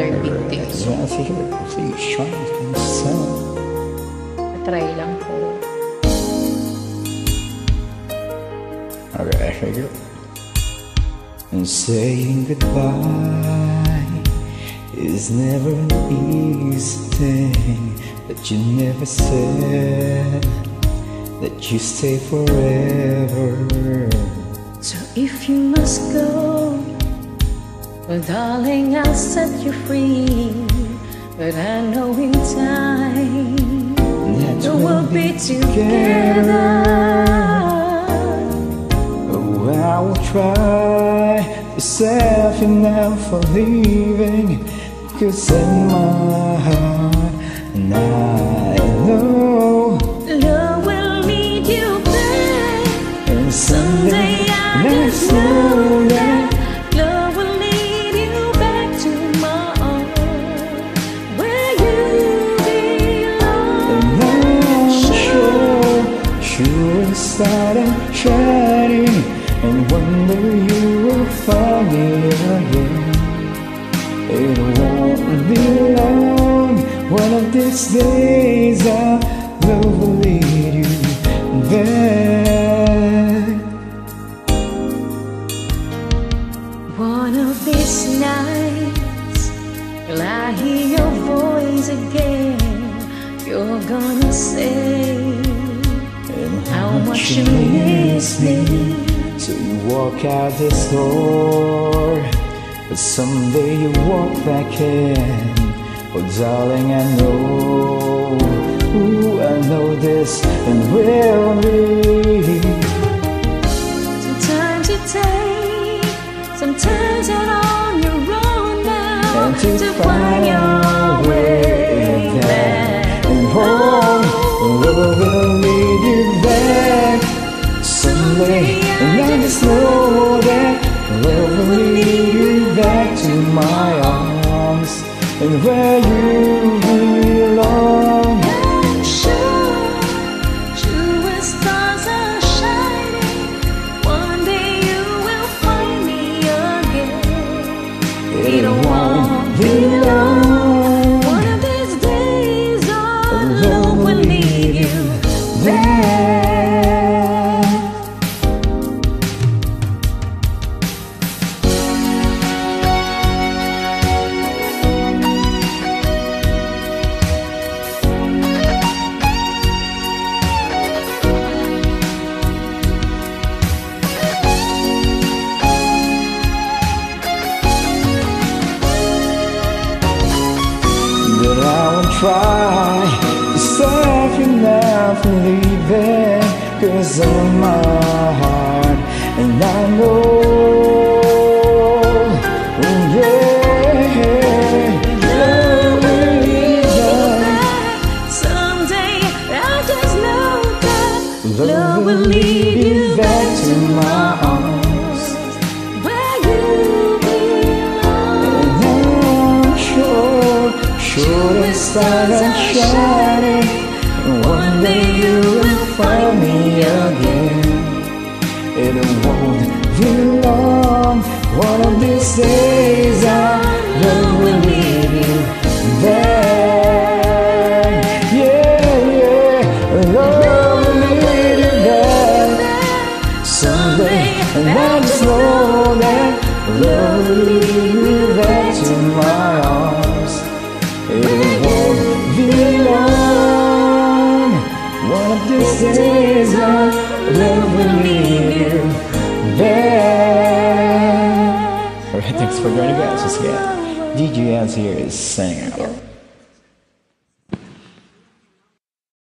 another big thing. Yeah, here. Please try and some. try lang po. Alright, here we go. And saying goodbye is never an easy thing. But you never said that you stay forever. So if you must go, well, darling, I'll set you free. But I know in time That that we'll be together. Oh, I will try to save you now for leaving. Cause in my heart, I'm shining And one day you will find me again. It won't be long One of these days I will lead you back One of these nights, will I hear your voice again? You're gonna say much you me. So you walk out this door, but someday you walk back in. Oh, darling, I know, ooh, I know this and will be. And I just know that love will lead you back to my arms. And where you try to save you now from leaving Cause in my heart. And I know oh yeah. Love will Someday I just know that Love will lead you sure, the stars are shining one day you will find me again It won't be long One of these days I will lead you back Yeah, yeah, love will lead you back Someday And I just know that love will lead you back to back Alright, thanks for joining us. Just get DJ here is out.